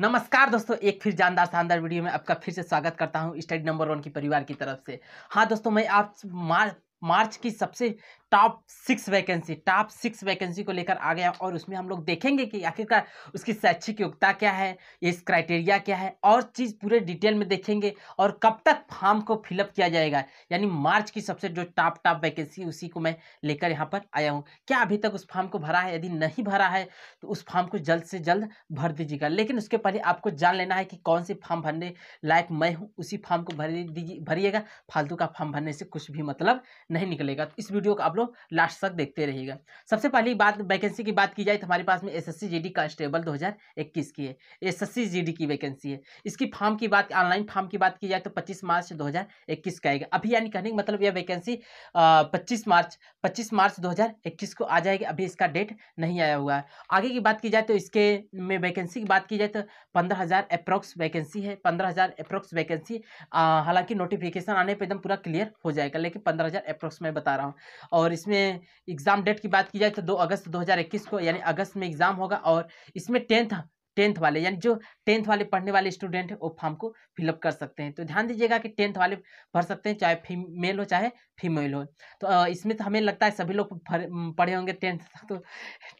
नमस्कार दोस्तों, एक फिर जानदार शानदार वीडियो में आपका फिर से स्वागत करता हूँ स्टडी नंबर वन की परिवार की तरफ़ से। हाँ दोस्तों, मैं आप मार, मार्च की सबसे top six vacancy top six vacancy को लेकर आ गया और उसमें हम लोग देखेंगे कि आखिरकार उसकी शैक्षिक योग्यता क्या है इस क्राइटेरिया क्या है और चीज़ पूरे डिटेल में देखेंगे और कब तक फॉर्म को फिलअप किया जाएगा। यानी मार्च की सबसे जो टॉप टॉप वैकेंसी उसी को मैं लेकर यहाँ पर आया हूँ। क्या अभी तक उस फॉर्म को भरा है? यदि नहीं भरा है तो उस फॉर्म को जल्द से जल्द भर दीजिएगा। लेकिन उसके पहले आपको जान लेना है कि कौन सी फॉर्म भरने लायक मैं हूँ, उसी फॉर्म को भर दीजिए, भरिएगा। फालतू का फॉर्म भरने से कुछ भी मतलब नहीं निकलेगा। तो इस वीडियो को आप लोग लास्ट तक देखते रहिएगा। सबसे पहली बात वैकेंसी की बात की जाए तो हमारे पास में एस एस कांस्टेबल दो हज़ार इक्कीस की है। S S C G D की वैकेंसी है। इसकी फॉर्म की बात ऑनलाइन फॉर्म की बात की जाए तो पच्चीस मार्च दो हज़ार इक्कीस का आएगा। अभी यानी कहने का मतलब यह वैकेंसी पच्चीस मार्च पच्चीस मार्च दो हज़ार इक्कीस को आ जाएगी। अभी इसका डेट नहीं आया हुआ है। आगे की बात की जाए तो इसके में वैकेंसी की बात की जाए तो पंद्रह हज़ार अप्रोक्स वैकेंसी है। पंद्रह हज़ार अप्रोक्स वैकेंसी हालाँकि नोटिफिकेशन आने पर एकदम पूरा क्लियर हो जाएगा, लेकिन पंद्रह हज़ार अप्रोक्स मैं बता रहा हूँ। और इसमें एग्ज़ाम डेट की बात की जाए तो दो अगस्त 2021 को, यानी अगस्त में एग्ज़ाम होगा और इसमें टेंथ टेंथ वाले, यानी जो टेंथ वाले पढ़ने वाले स्टूडेंट है वो फॉर्म को फिलअप कर सकते हैं। तो ध्यान दीजिएगा कि टेंथ वाले भर सकते हैं, चाहे फीमेल हो, चाहे फीमेल हो। तो इसमें तो हमें लगता है सभी लोग पढ़े होंगे टेंथ तो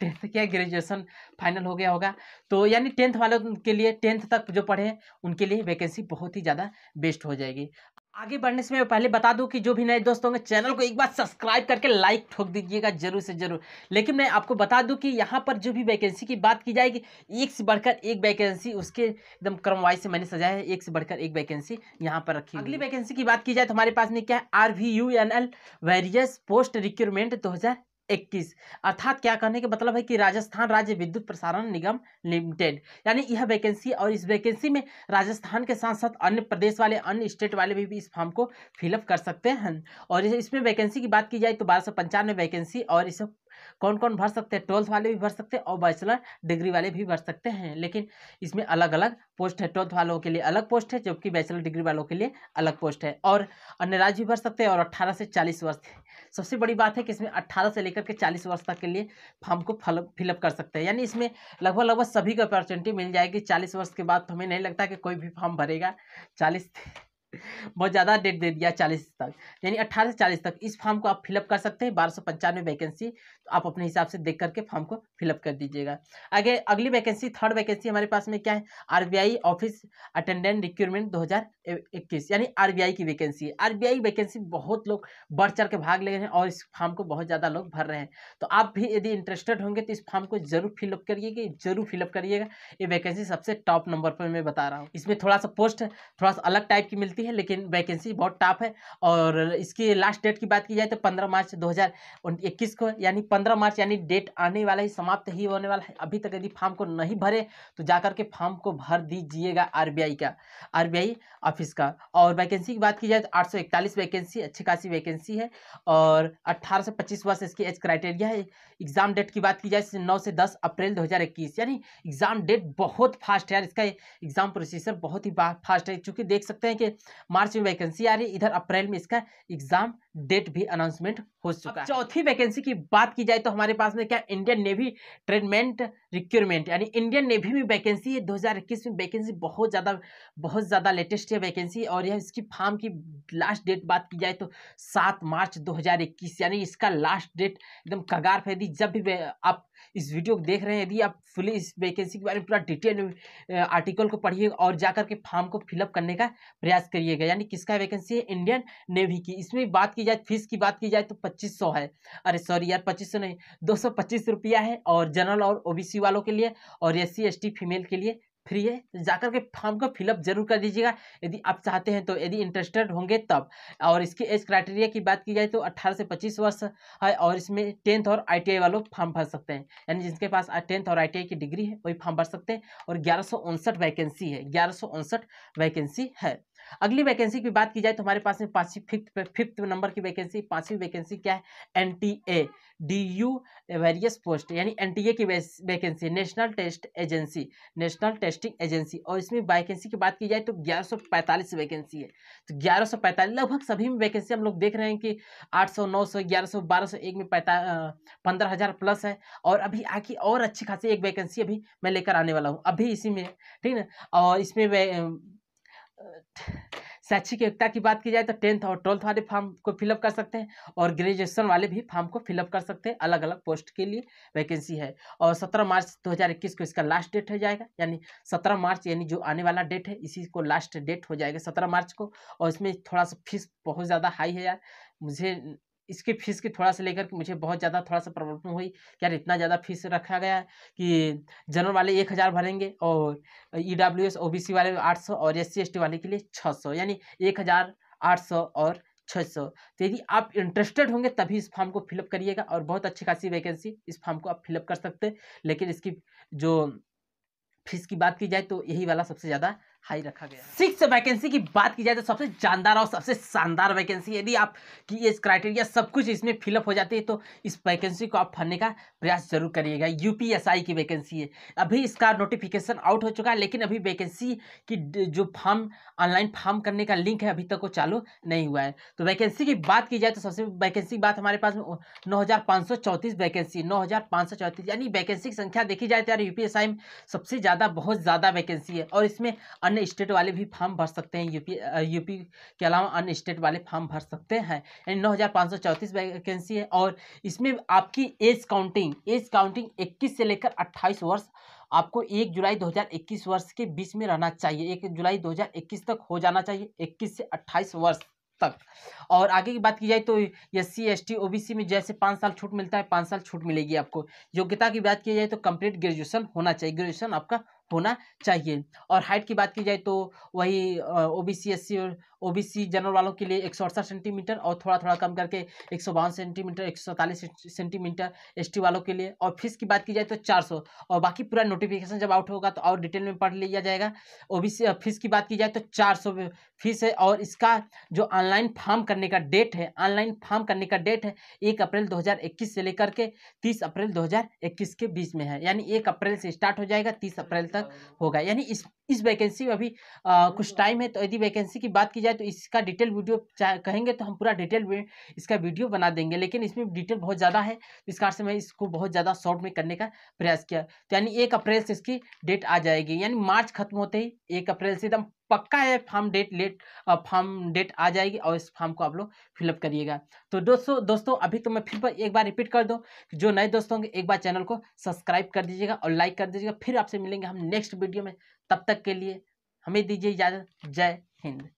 टेंथ क्या ग्रेजुएशन फाइनल हो गया होगा। तो यानी टेंथ वालों के लिए टेंथ तक जो पढ़े उनके लिए वैकेंसी बहुत ही ज़्यादा बेस्ट हो जाएगी। आगे बढ़ने से मैं पहले बता दूँ कि जो भी नए दोस्त होंगे चैनल को एक बार सब्सक्राइब करके लाइक ठोक दीजिएगा ज़रूर से ज़रूर। लेकिन मैं आपको बता दूँ कि यहाँ पर जो भी वैकेंसी की बात की जाएगी एक से बढ़कर एक वैकेंसी उसके एकदम क्रमवाई से मैंने सजाया है एक से बढ़कर एक वैकेंसी यहाँ पर रखी अगली वैकेंसी की बात की जाए तो हमारे पास में क्या है? R V U N L various post recruitment दो हज़ार इक्कीस। अर्थात क्या कहने का मतलब है कि राजस्थान राज्य विद्युत प्रसारण निगम लिमिटेड यानी यह वैकेंसी और इस वैकेंसी में राजस्थान के साथ साथ अन्य प्रदेश वाले अन्य स्टेट वाले भी, भी इस फॉर्म को फिलअप कर सकते हैं। और इसमें वैकेंसी की बात की जाए तो बारह सौ वैकेंसी और इस कौन कौन भर सकते हैं? ट्वेल्थ वाले भी भर सकते हैं और बैचलर डिग्री वाले भी भर सकते हैं। लेकिन इसमें अलग अलग पोस्ट है। ट्वेल्थ वालों के लिए अलग पोस्ट है, जबकि बैचलर डिग्री वालों के लिए अलग पोस्ट है। और अन्य राज्य भी भर सकते हैं और अट्ठारह से चालीस वर्ष सबसे बड़ी बात है कि इसमें अट्ठारह से लेकर के चालीस वर्ष तक के लिए फॉर्म को फिलअप कर सकते हैं। यानी इसमें लगभग लगभग सभी को अपॉर्चुनिटी मिल जाएगी। चालीस वर्ष के बाद तो हमें नहीं लगता कि कोई भी फॉर्म भरेगा। चालीस बहुत ज़्यादा डेट दे दिया चालीस तक। यानी अट्ठारह से चालीस तक। इस फॉर्म को आप फिलअप कर सकते हैं, बारह सौ पंचानवे वैकेंसी तो आप अपने हिसाब से देख करके फॉर्म को फिलअप कर दीजिएगा। आगे, अगली वैकेंसी थर्ड वैकेंसी हमारे पास में क्या है? आरबीआई ऑफ़िस अटेंडेंट रिक्रूटमेंट 2021 यानी आरबीआई की वैकेंसी है। आरबीआई वैकेंसी बहुत लोग बढ़ चढ़ के भाग ले रहे हैं और इस फॉर्म को बहुत ज़्यादा लोग भर रहे हैं। तो आप भी यदि इंटरेस्टेड होंगे तो इस फॉर्म को ज़रूर फिलअप करिएगा, ज़रूर फिलअप करिएगा। ये वैकेंसी सबसे टॉप नंबर पर मैं बता रहा हूँ। इसमें थोड़ा सा पोस्ट थोड़ा सा अलग टाइप की मिलती मिलती है, लेकिन वैकेंसी बहुत टॉप है। और इसकी लास्ट डेट की बात की जाए तो पंद्रह मार्च दो हज़ार इक्कीस को, यानी पंद्रह मार्च, यानी डेट आने वाला ही, समाप्त ही होने वाला है। अभी तक यदि फॉर्म को नहीं भरे तो जाकर के फॉर्म को भर दीजिएगा आरबीआई का आरबीआई ऑफ़िस का। और वैकेंसी की बात की जाए तो आठ वैकेंसी अच्छी खासी वैकेंसी है। और अट्ठारह से पच्चीस वर्ष इसकी एज क्राइटेरिया है। एग्ज़ाम डेट की बात की जाए, नौ से दस अप्रैल दो हज़ार इक्कीस, यानी एग्ज़ाम डेट बहुत फास्ट है यार। इसका एग्ज़ाम प्रोसीजर बहुत ही फास्ट है। चूँकि देख सकते हैं कि मार्च में वैकेंसी आ रही है। इधर अप्रैल में इसका एग्ज़ाम डेट भी अनाउंसमेंट हो चुका है। चौथी वैकेंसी की बात की जाए तो हमारे पास में क्या इंडियन नेवी ट्रेनमेंट रिक्रूटमेंट यानी इंडियन नेवी में वैकेंसी है 2021 में वैकेंसी बहुत ज़्यादा बहुत ज़्यादा लेटेस्ट है वैकेंसी और यह इसकी फॉर्म की लास्ट डेट बात की जाए तो सात मार्च 2021 यानी इसका लास्ट डेट एकदम कगार यदि जब भी आप इस वीडियो को देख रहे हैं यदि आप फुली इस वैकेंसी के बारे में पूरा डिटेल आर्टिकल को पढ़िए और जाकर के फॉर्म को फिलअप करने का प्रयास करिएगा। यानी किसका वैकेंसी है? इंडियन नेवी की। इसमें बात की जाए फ़ीस की बात की जाए तो पच्चीस सौ है। अरे सॉरी यार, पच्चीस सौ नहीं, दो सौ पच्चीस रुपया है और जनरल और ओबीसी वालों के लिए और एस सी फीमेल के लिए फ्री है। तो जाकर के फॉर्म को फिलअप ज़रूर कर दीजिएगा। यदि आप चाहते हैं तो यदि इंटरेस्टेड होंगे तब। और इसके एज क्राइटेरिया की बात की जाए तो 18 से 25 वर्ष है और इसमें टेंथ और आईटीआई वालों फॉर्म भर सकते हैं। यानी जिनके पास टेंथ और आईटीआई की डिग्री है, वही फॉर्म भर सकते हैं। और ग्यारह वैकेंसी है, ग्यारह वैकेंसी है। अगली वैकेंसी की बात की जाए तो हमारे पास में पाँचवीं फिफ्थ फिफ्थ नंबर की वैकेंसी पाँचवीं वैकेंसी क्या है? N T A D U various post यानी एन टी ए की vacancy national test agency national testing agency और इसमें वैकेंसी की बात की जाए तो ग्यारह सौ पैंतालीस वैकेंसी है। तो ग्यारह सौ पैंतालीस, लगभग सभी में वैकेंसी हम लोग देख रहे हैं कि आठ सौ, नौ सौ, ग्यारह सौ, बारह सौ, एक में पैंता पंद्रह हज़ार प्लस है। और अभी आके और अच्छी खासी एक वैकेंसी अभी मैं लेकर आने वाला हूँ। अभी इसी में, ठीक है और इसमें शैक्षिक एकता की बात की जाए तो टेंथ और ट्वेल्थ वाले फॉर्म को फिलअप कर सकते हैं और ग्रेजुएशन वाले भी फॉर्म को फिलअप कर सकते हैं अलग अलग पोस्ट के लिए वैकेंसी है। और सत्रह मार्च 2021 को इसका लास्ट डेट हो जाएगा, यानी सत्रह मार्च, यानी जो आने वाला डेट है, इसी को लास्ट डेट हो जाएगा सत्रह मार्च को। और इसमें थोड़ा सा फ़ीस बहुत ज़्यादा हाई है यार, मुझे इसके फ़ीस की थोड़ा सा लेकर मुझे बहुत ज़्यादा थोड़ा सा प्रॉब्लम हुई यार इतना ज़्यादा फ़ीस रखा गया है कि जनरल वाले एक हज़ार भरेंगे और E W S O B C वाले आठ सौ और एस सी एस टी वाले के लिए छः सौ, यानी एक हज़ार आठ सौ और छः सौ। तो यदि आप इंटरेस्टेड होंगे तभी इस फॉर्म को फिलअप करिएगा और बहुत अच्छी खासी वैकेंसी इस फॉर्म को आप फिलअप कर सकते हैं। लेकिन इसकी जो फ़ीस की बात की जाए तो यही वाला सबसे ज़्यादा हाई रखा गया सिक्स वैकेंसी की बात की जाए तो सबसे जानदार और सबसे शानदार वैकेंसी यदि आप की ये क्राइटेरिया सब कुछ इसमें फिलअप हो जाती है तो इस वैकेंसी को आप भरने का प्रयास ज़रूर करिएगा। यूपीएसआई की वैकेंसी है। अभी इसका नोटिफिकेशन आउट हो चुका है, लेकिन अभी वैकेंसी की जो फॉर्म ऑनलाइन फॉर्म करने का लिंक है, अभी तक वो चालू नहीं हुआ है। तो वैकेंसी की बात की जाए तो सबसे वैकेंसी की बात हमारे पास नौ वैकेंसी नौ हज़ार पाँच सौ चौंतीस, यानी वैकेंसी की संख्या देखी जाए तो यार यूपीएसआई में सबसे ज़्यादा, बहुत ज़्यादा वैकेंसी है। और इसमें अन्य स्टेट वाले भी फॉर्म भर सकते हैं, यूपी यूपी के अलावा अन्य स्टेट वाले फॉर्म भर सकते हैं। यानी नौ हज़ार पाँच सौ चौंतीस वैकेंसी है और इसमें आपकी एज काउंटिंग एज काउंटिंग इक्कीस से लेकर अट्ठाईस वर्ष आपको एक जुलाई 2021 वर्ष के बीच में रहना चाहिए। एक जुलाई 2021 तक हो जाना चाहिए 21 से 28 वर्ष तक। और आगे की बात की जाए तो S C, S T, O B C में जैसे पाँच साल छूट मिलता है, पाँच साल छूट मिलेगी आपको। योग्यता की बात की जाए तो कंप्लीट ग्रेजुएशन होना चाहिए। ग्रेजुएशन आपका होना चाहिए। और हाइट की बात की जाए तो वही ओ बी सी एस सी और ओ बी सी जनरल वालों के लिए एक सौ अड़सठ सेंटीमीटर और थोड़ा थोड़ा कम करके एक सौ बावन सेंटीमीटर एक सौ सैंतालीस सेंटीमीटर एस टी वालों के लिए। और फ़ीस की बात की जाए तो चार सौ। और बाकी पूरा नोटिफिकेशन जब आउट होगा तो और डिटेल में पढ़ लिया जाएगा। ओ बी सी फ़ीस की बात की जाए तो चार सौ फ़ीस है और इसका जो ऑनलाइन फॉर्म करने का डेट है ऑनलाइन फॉर्म करने का डेट है एक अप्रैल दो हज़ार इक्कीस से लेकर के तीस अप्रैल दो हज़ार इक्कीस के बीच में है। यानी एक अप्रैल से स्टार्ट हो जाएगा, तीस अप्रैल तक होगा। यानी इस इस वैकेंसी में अभी आ, कुछ टाइम है तो यदि वैकेंसी की बात की जाए तो इसका डिटेल वीडियो कहेंगे तो हम पूरा डिटेल में इसका वीडियो बना देंगे। लेकिन इसमें डिटेल बहुत ज़्यादा है इस कारण से मैं इसको बहुत ज़्यादा शॉर्ट में करने का प्रयास किया। तो यानी एक अप्रैल से इसकी डेट आ जाएगी। यानी मार्च खत्म होते ही एक अप्रैल से एकदम पक्का है form date late form date आ जाएगी और इस फॉर्म को आप लोग फिलअप करिएगा। तो दोस्तों दोस्तों, अभी तो मैं फिर एक बार रिपीट कर दूँ। जो नए दोस्तों होंगे, एक बार चैनल को सब्सक्राइब कर दीजिएगा और लाइक कर दीजिएगा। फिर आपसे मिलेंगे हम नेक्स्ट वीडियो में। तब तक के लिए हमें दीजिए इजाज़त। जय हिंद।